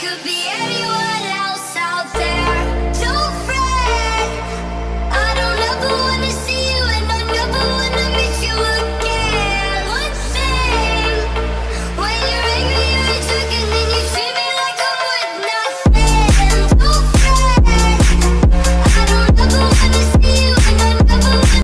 could be